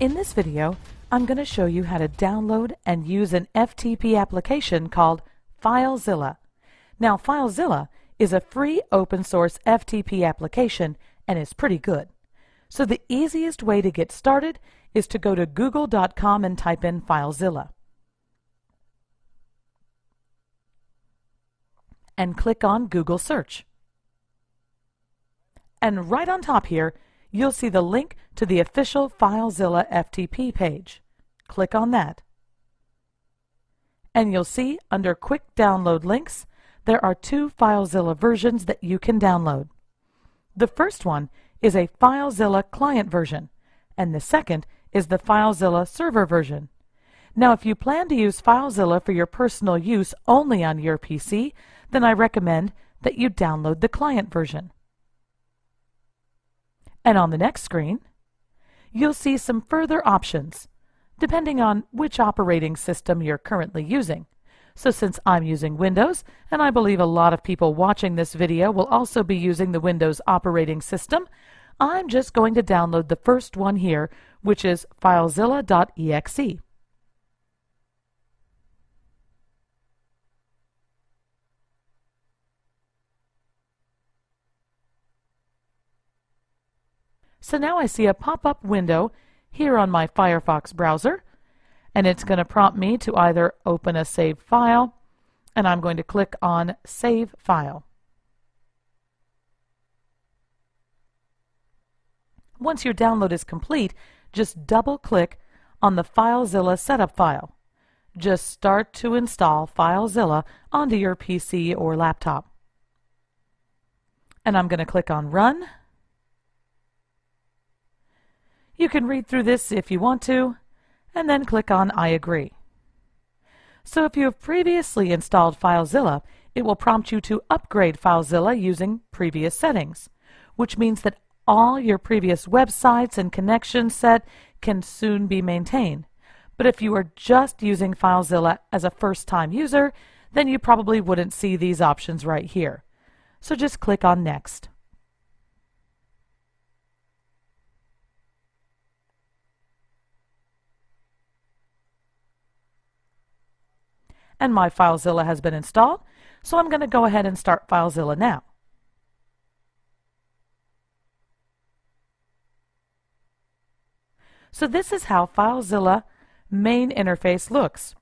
In this video, I'm going to show you how to download and use an FTP application called FileZilla. Now, FileZilla is a free open source FTP application and is pretty good. So the easiest way to get started is to go to google.com and type in FileZilla. And click on Google Search. And right on top here, you'll see the link to the official FileZilla FTP page. Click on that. And you'll see under Quick Download Links, there are two FileZilla versions that you can download. The first one is a FileZilla client version, and the second is the FileZilla server version. Now, if you plan to use FileZilla for your personal use only on your PC, then I recommend that you download the client version. And on the next screen, you'll see some further options, depending on which operating system you're currently using. So since I'm using Windows, and I believe a lot of people watching this video will also be using the Windows operating system, I'm just going to download the first one here, which is filezilla.exe. So now I see a pop-up window here on my Firefox browser, and it's going to prompt me to either open a saved file, and I'm going to click on Save File. Once your download is complete, just double-click on the FileZilla setup file. Just start to install FileZilla onto your PC or laptop. And I'm going to click on Run. You can read through this if you want to, and then click on I agree. So if you have previously installed FileZilla, it will prompt you to upgrade FileZilla using previous settings, which means that all your previous websites and connections set can soon be maintained. But if you are just using FileZilla as a first-time user, then you probably wouldn't see these options right here. So just click on Next. And my FileZilla has been installed, so I'm going to go ahead and start FileZilla now. So this is how FileZilla main interface looks.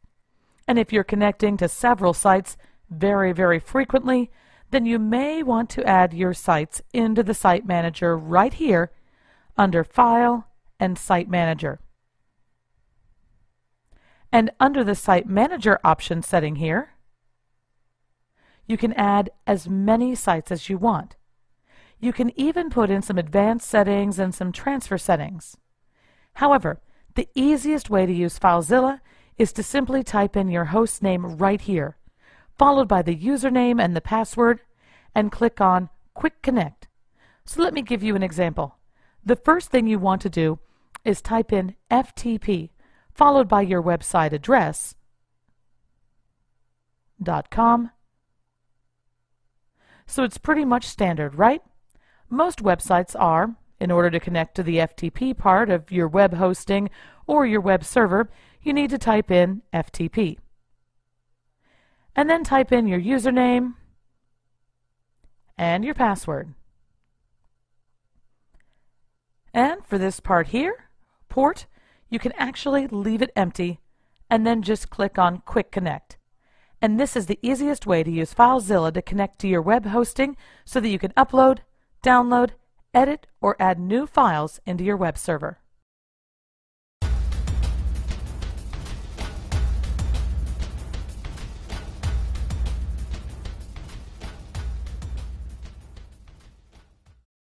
And if you're connecting to several sites very, very frequently, then you may want to add your sites into the Site Manager right here under File and Site Manager. And under the Site Manager option setting here, you can add as many sites as you want. You can even put in some advanced settings and some transfer settings. However, the easiest way to use FileZilla is to simply type in your host name right here, followed by the username and the password, and click on Quick Connect. So let me give you an example. The first thing you want to do is type in FTP, followed by your website address .com. So it's pretty much standard, right? Most websites are. In order to connect to the FTP part of your web hosting or your web server, you need to type in FTP. And then type in your username and your password. And for this part here, port, you can actually leave it empty and then just click on Quick Connect. And this is the easiest way to use FileZilla to connect to your web hosting so that you can upload, download, edit, or add new files into your web server.